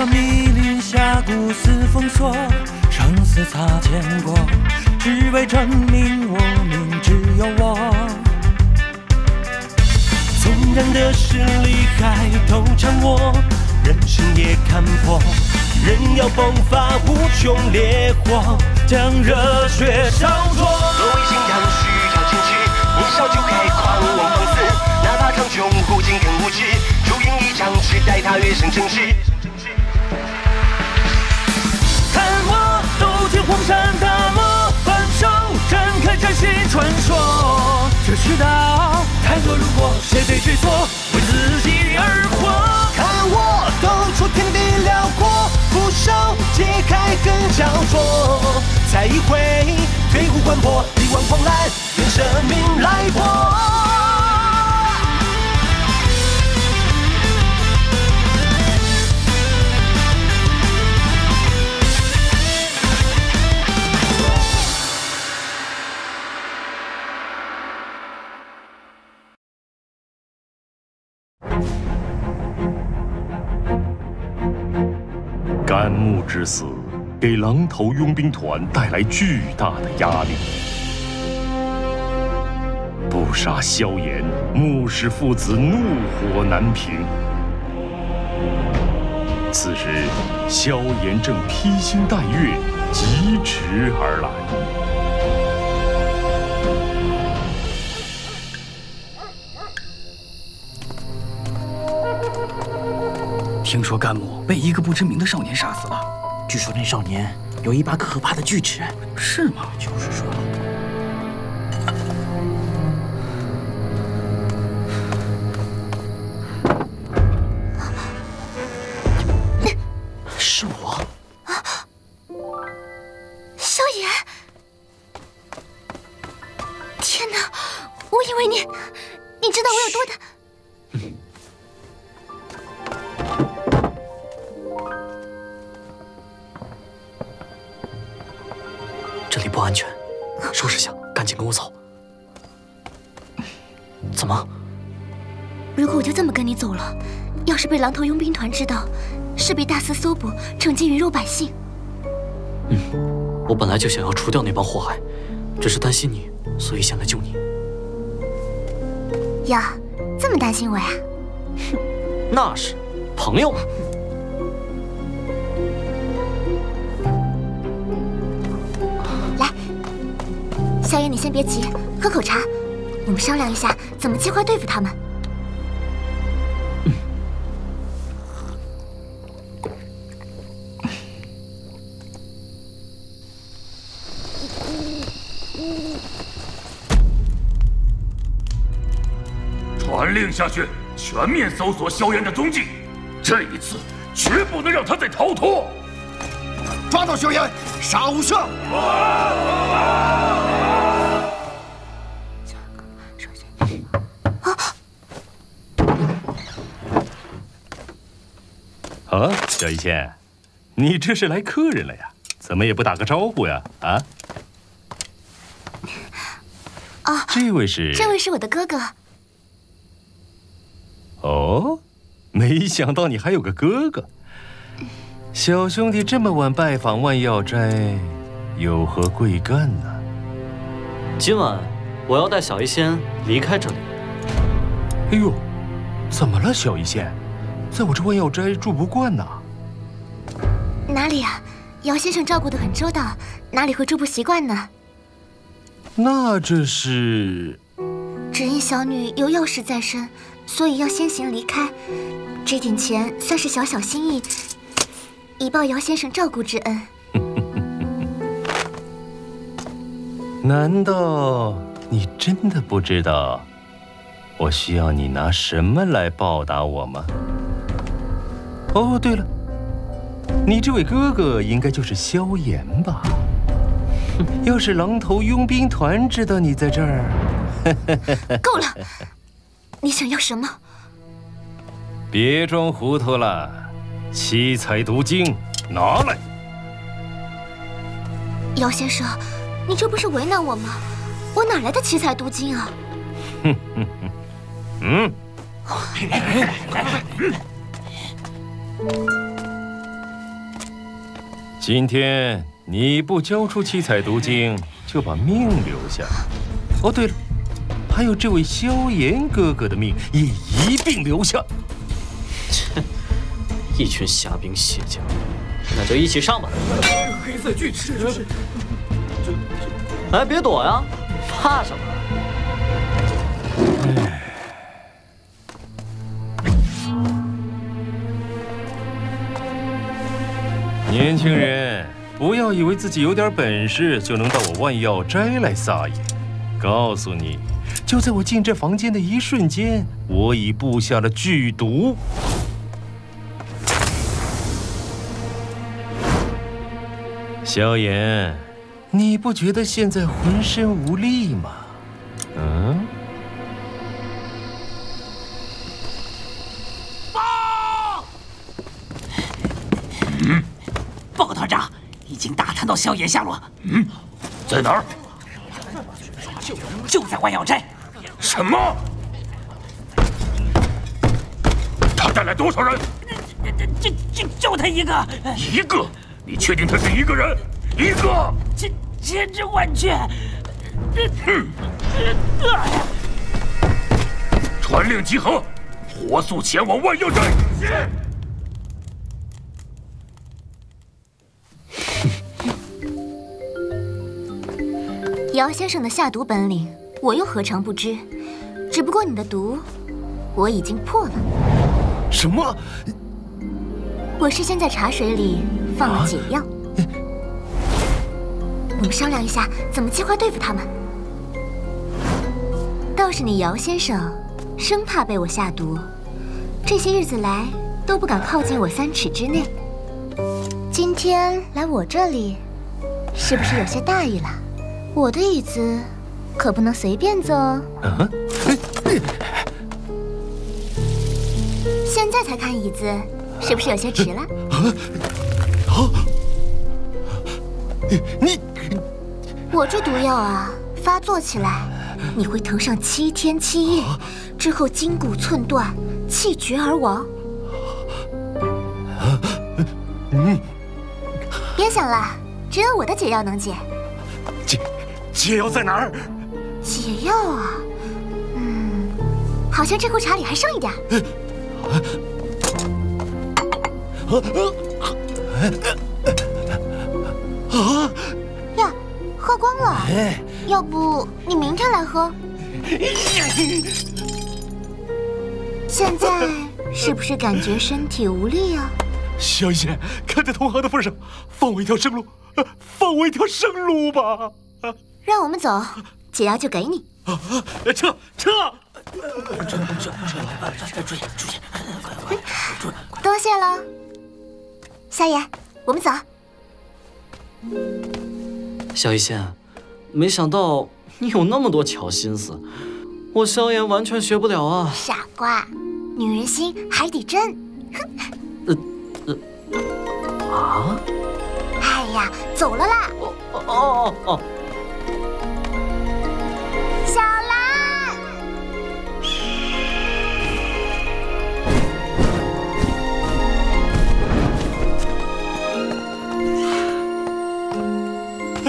沙密林下，古寺封锁，生死擦肩过，只为证明我命只有我。纵然的势力还都掌握，人心也看破，人要迸发无穷烈火，将热血烧灼。若为信仰需要坚持，年少就该狂妄放肆，哪怕苍穹古今更无知，烛影一张，只待他跃升正式。山大漠，反手展开崭新传说。这世道太多如果，谁对谁错？为自己而活。看我斗出天地辽阔，俯首揭开更焦灼。再一回飞虎关破，力挽狂澜，用生命来搏。之死给狼头佣兵团带来巨大的压力。不杀萧炎，穆氏父子怒火难平。此时，萧炎正披星戴月，疾驰而来。听说甘木被一个不知名的少年杀死了，据说那少年有一把可怕的锯齿，是吗？就是说，是被狼头佣兵团知道，势必大肆搜捕，惩戒鱼肉百姓。嗯我本来就想要除掉那帮祸害，只是担心你，所以想来救你。哟，这么担心我呀？哼那是，朋友嘛。来，萧炎，你先别急，喝口茶，我们商量一下怎么计划对付他们。令下去，全面搜索萧炎的踪迹。这一次，绝不能让他再逃脱。抓到萧炎，杀无赦！啊，小一仙，你这是来客人了呀？怎么也不打个招呼呀？啊？啊，这位是？这位是我的哥哥。哦，没想到你还有个哥哥。小兄弟这么晚拜访万药斋，有何贵干呢？今晚我要带小医仙离开这里。哎呦，怎么了，小医仙？在我这万药斋住不惯呐？哪里啊，姚先生照顾的很周到，哪里会住不习惯呢？那这是？只因小女有要事在身，所以要先行离开。这点钱算是小小心意，以报姚先生照顾之恩。难道你真的不知道我需要你拿什么来报答我吗？哦，对了，你这位哥哥应该就是萧炎吧？要是狼头佣兵团知道你在这儿，够了！你想要什么？别装糊涂了，七彩毒经拿来！姚先生，你这不是为难我吗？我哪来的七彩毒经啊？哼哼哼，嗯。今天你不交出七彩毒经，就把命留下。哦，对了，还有这位萧炎哥哥的命也一并留下。切，一群虾兵蟹将，那就一起上吧。黑色巨齿，哎，别躲呀，怕什么？年轻人，不要以为自己有点本事就能到我万药斋来撒野。告诉你，就在我进这房间的一瞬间，我已布下了剧毒。萧炎，你不觉得现在浑身无力吗？嗯？报告团长，已经打探到萧炎下落，嗯，在哪儿？就在万药斋。什么？他带来多少人？就就就他一个。一个？你确定他是一个人？一个？千千真万确。哼！传令集合，火速前往万药斋。姚先生的下毒本领，我又何尝不知？只不过你的毒，我已经破了。什么？我是先在茶水里放了解药。我们商量一下，怎么计划对付他们。倒是你姚先生，生怕被我下毒，这些日子来都不敢靠近我三尺之内。今天来我这里，是不是有些大意了？我的椅子可不能随便坐哦。现在才看椅子，是不是有些迟了？啊你，我这毒药啊，发作起来，你会疼上七天七夜，之后筋骨寸断，气绝而亡。嗯别想了，只有我的解药能。解解药在哪儿？解药啊，嗯，好像这壶茶里还剩一点。啊！呀，喝光了。要不你明天来喝？现在是不是感觉身体无力啊？萧炎，看在同行的份上，放我一条生路，放我一条生路吧！让我们走，解药就给你。撤撤！撤撤撤！注意注意！快快快！多谢了，萧炎，我们走。小医仙，没想到你有那么多巧心思，我萧炎完全学不了啊！傻瓜，女人心海底针。哼。呃呃啊！哎呀，走了啦！哦哦哦哦！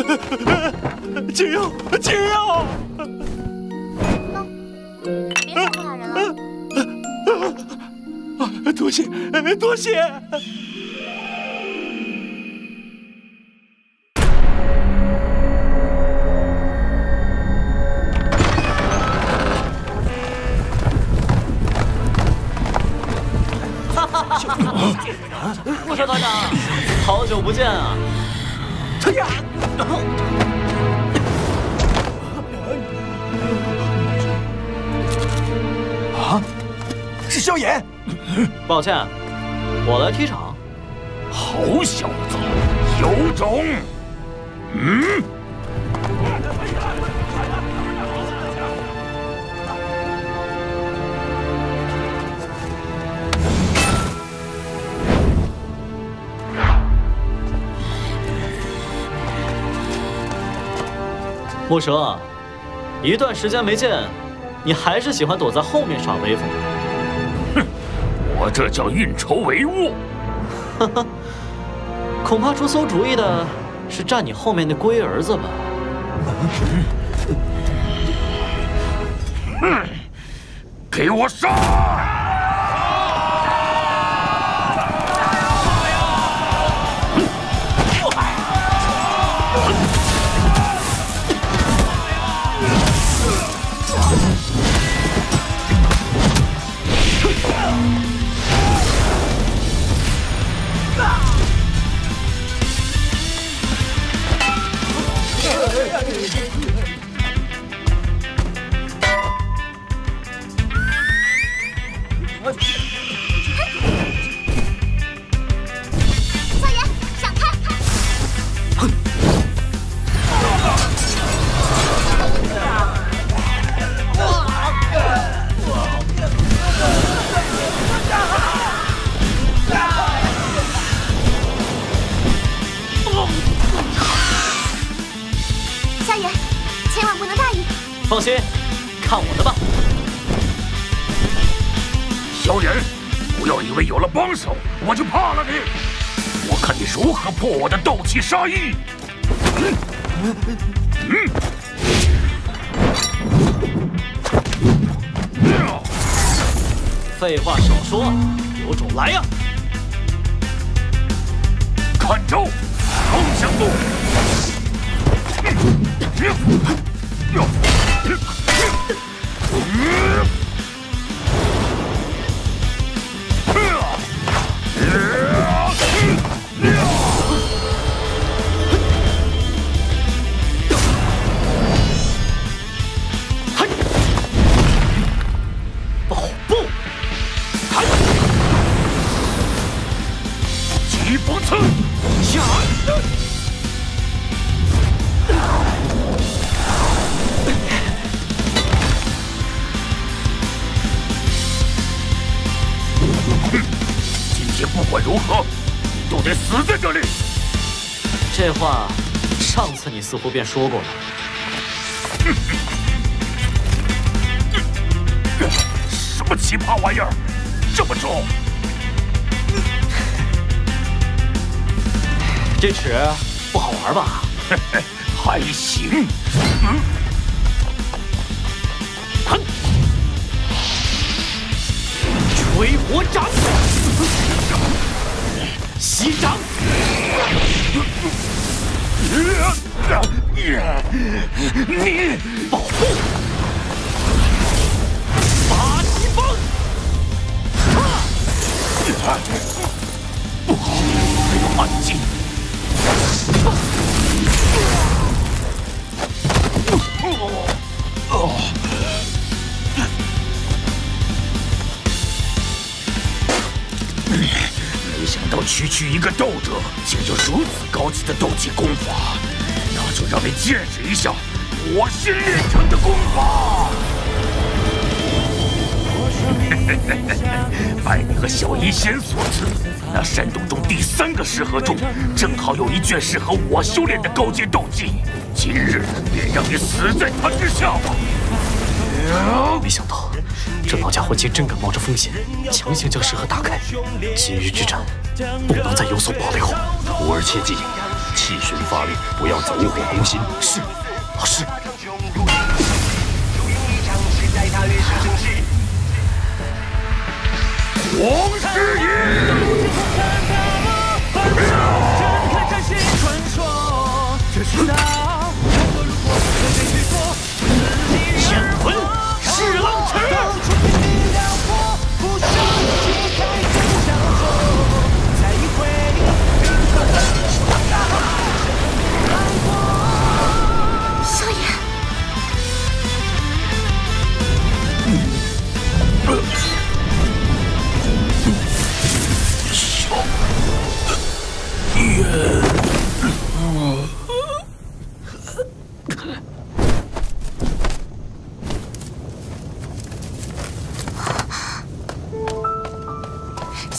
解药，解药！别吓唬大人了。多谢，多谢。抱歉，我来踢场。好小子，有种！嗯。木蛇，一段时间没见，你还是喜欢躲在后面耍威风。哼，我这叫运筹帷幄。哈哈，恐怕出馊主意的是站你后面那龟儿子吧？嗯，给我杀！放我的吧，萧炎！不要以为有了帮手我就怕了你，我看你如何破我的斗气杀意！嗯嗯废话少说，有种来呀！看招，风向步！这似乎便说过了。什么奇葩玩意儿，这么重？这尺不好玩吧？还行。吹火掌，息掌。你保护八极风，不好，还有暗器。没想。到区区一个斗者，竟有如此高级的斗技功法，就让你见识一下我新练成的功法。拜你和小医仙所赐，那山洞中第三个石盒中，正好有一卷适合我修炼的高阶斗技。今日便让你死在他之下吧！没想到这老家伙竟真敢冒着风险，强行将石盒打开。今日之战。不能再有所保留，徒儿切记，弃神发力，不要走火攻心。是，老师。黄世隐。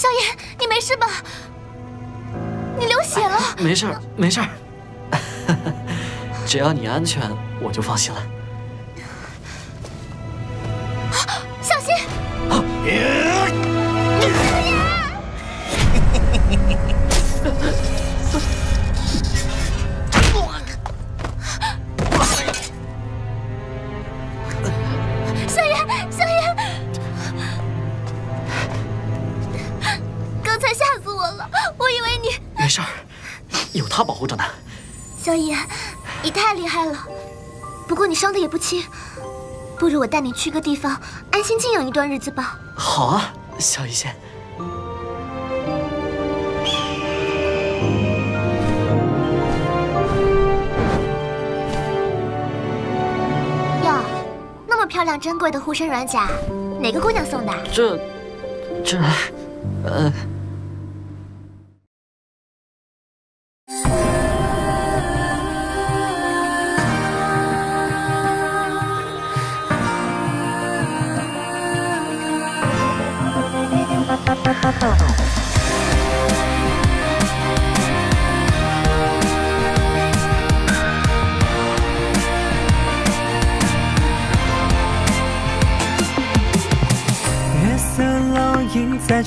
萧炎，你没事吧？你流血了。没事，没事。只要你安全，我就放心了。小心！才你太厉害了。不过你伤的也不轻，不如我带你去个地方安心静养一段日子吧。好啊，小医仙。哟，那么漂亮珍贵的护身软甲，哪个姑娘送的？这，这，呃。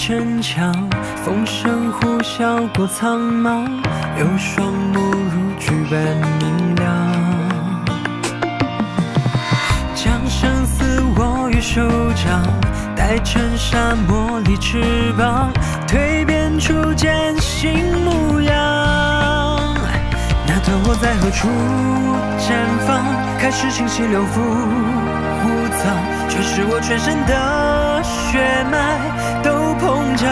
城墙，风声呼啸过苍茫，有双目如炬般明亮，将生死握于手掌，待尘沙磨砺翅膀，蜕变出艰辛模样。那团火在何处绽放？开始清晰流伏无藏，却是我全身的血脉。膨胀，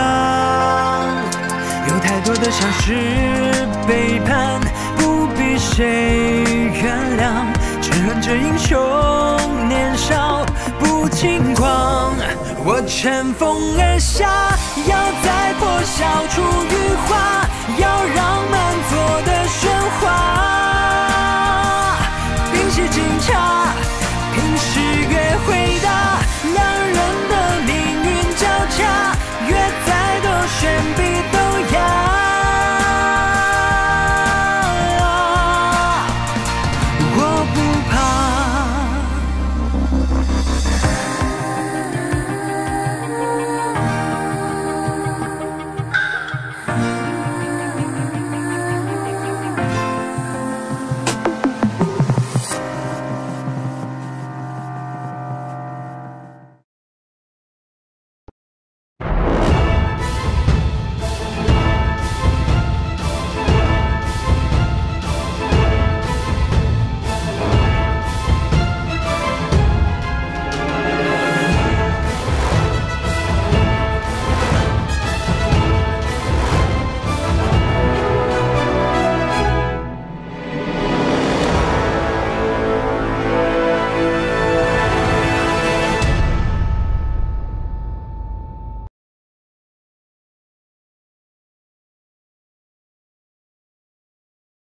有太多的相识背叛，不必谁原谅，只恨这英雄年少不轻狂。我乘风而下，要在破晓出余华，要让满座的喧哗，屏息惊茶，